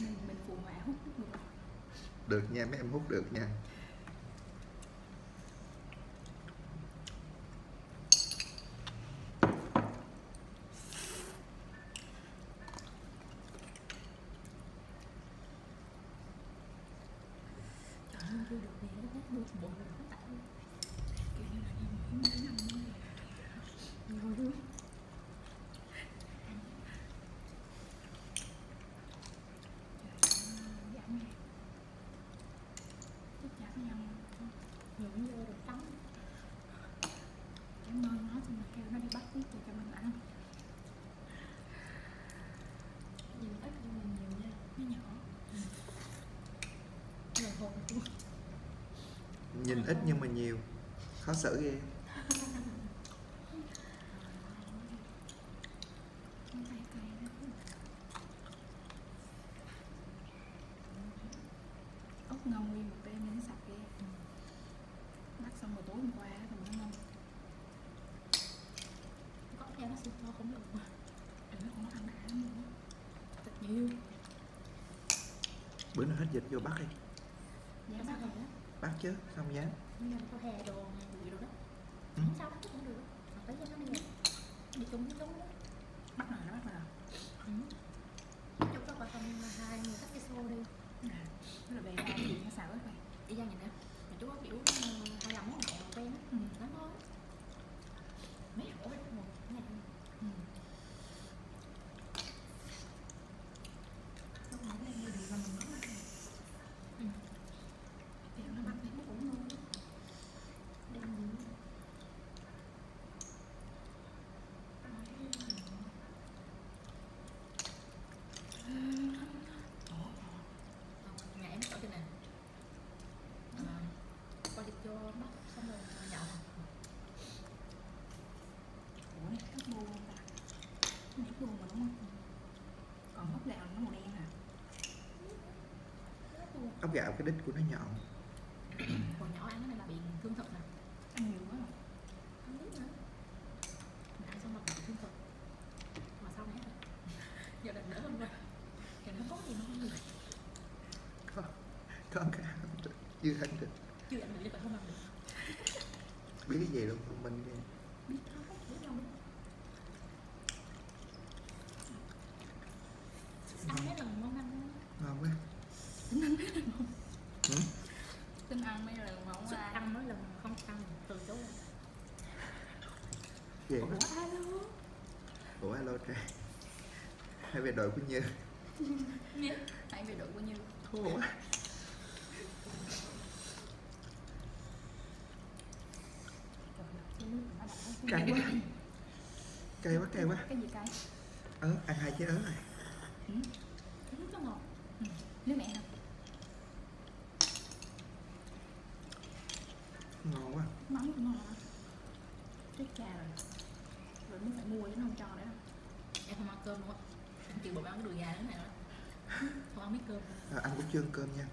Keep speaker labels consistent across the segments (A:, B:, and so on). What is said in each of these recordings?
A: mình mình phụ họa hút được không?
B: được nha mấy em hút được nha
A: Trời ơi, được gì hết, mua bộ đồ nó tại kiểu như là đi Mỹ mấy năm nữa rồi. Ngồi luôn. Trời ơi, giảm nha. Chút giảm nhau. Nhuộm vô rồi tắm. Cảm ơn nó xong rồi kêu nó đi bắt tiếp về cho mình ăn.
C: Nhìn ít nhưng mà nhiều nha
A: Nó nhỏ. Luôn.
B: nhìn ít nhưng mà nhiều khó xử ghê
A: Con tay cay đó. ốc ngon nguyên một đêm nên nó sạch ghê bắt xong rồi tối hôm qua thì nó ngon
C: Có theo nó xin cho cũng được mà
A: để nó không ăn đã lắm nữa thịt nhiều
B: bữa nào hết dịch vô bắt đi.
C: Có
A: bắt
C: đó.
B: Bắt chứ xong giá.
C: Nhưng có hè đồ này đồ đó?
B: Ừ.
C: Sao đó cũng được. Mà tới cho nó đi. Đi chung với chúng
A: bắt rồi nó bắt rồi
C: Ừ. Cho bà con hai người khách đi xô đi.
A: À, tức là về ra thì nó xào hết rồi.
C: Đi ra nhìn nè Mà chú có kiểu ờ, hay làm món mẹ quen á
A: ừ.
C: Lắm thôi Mấy ổ hết một cái này
A: Ừ.
C: Lúc nãy lên đi và mình nói là
A: Ừ. Kiểu nó bắt thì nó cũng ngon
C: Đem gì
A: Ồ,
C: Nhà em ở trên này à, Qua đi vô bắt xong rồi nhậu
A: ủa này ốc bu không ta này ốc bu mà đúng không còn ốc gạo nó màu đen à
B: ốc gạo cái đít của nó nhọn.
C: Hồi nhỏ ăn cái này là bị thương thực nè
A: ăn nhiều quá rồi
C: Không biết nữa Mình ăn xong mà bị thương thực Mà sau này Giờ đừng đỡ hơn rồi Giờ nó có gì nó không được
B: có có cái chưa ăn được?
C: Chưa ăn được thì phải không ăn được.
B: Biết cái gì đâu thông minh ghê
C: Biết thôi, biết đâu biết Ăn mấy lần món ăn
B: ngon quá ừ?
A: tính ăn mấy lần mà không
C: Sức
A: ai
C: ăn mấy lần không ăn từ chối
A: ủa
B: quá
A: alo
B: ủa alo trai hay về đội của như.
A: Hãy về đội của như.
B: Thua quá. Cay quá. Cay quá cay quá.
A: Cái gì cay?
B: Ớt ăn hai trái ớt này.
A: Ừ.
C: Nước nó ngọt.
A: Ừ. nước mẹ hả?
B: Ngon quá.
A: Mắm ngon lắm chết cha rồi. Rồi muốn phải mua chứ nó không cho nữa. Đâu
C: Em không ăn cơm luôn á. Em chịu bụng ăn cái đùi gà nữa này đó. Không ăn miếng cơm.
B: À, anh cũng chưa ăn cơm nha.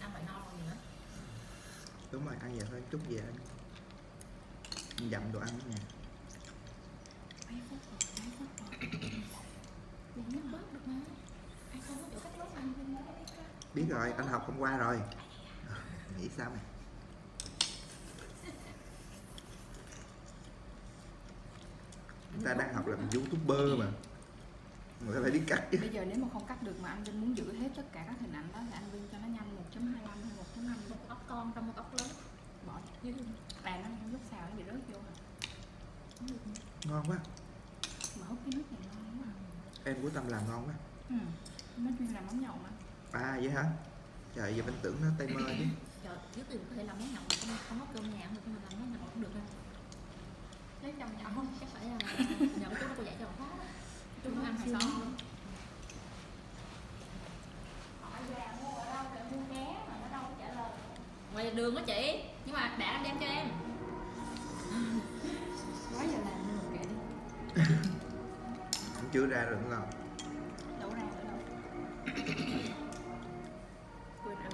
C: Ăn phải no rồi gì nữa
B: đúng rồi ăn vậy thôi chút về anh anh dặm đồ ăn ở nhà.
A: Mấy phút rồi mấy phút rồi.
C: Thì nó bớt được mà. Ai không có chỗ cách nấu ăn thì nó biết
B: biết rồi anh học hôm qua rồi. Ờ, nghĩ sao mày người ta đang học làm youtuber mà. Người ta phải biết cắt chứ.
A: Bây giờ nếu mà không cắt được mà anh Vinh muốn giữ hết tất cả các hình ảnh đó thì anh Vinh cho nó nhanh 1.25 hay 1.5
C: Một ốc con trong một ốc lớn.
A: Bỏ dưới là nó lúc xào nó bị rớt vô
B: ngon quá.
A: Mà hút cái nước này ngon quá.
B: Em của tâm làm ngon quá.
A: Ừ. nó chuyên làm mắm nhậu mà.
B: À vậy hả? Trời giờ mình tưởng nó tay mơ chứ.
C: Trời, trước thì có thể làm món nhậu mà không, không có cơm nhà mà nhưng mà làm món nhậu cũng được ha Lấy chồng nhậu không? Chắc phải nhờ chú nó cô dạy cho khó Chú nó ăn hải luôn
A: lời
C: Ngoài đường đó chị Nhưng mà đã đem cho em.
A: Quá giờ làm luôn kệ đi
B: cũng chưa ra rồi đúng không?
A: Đâu ra ở đâu. Quên ăn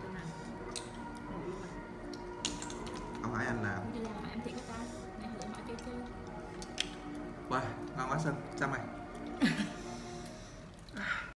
B: ông hỏi anh
C: Không làm mà em thiệt của ta Nãy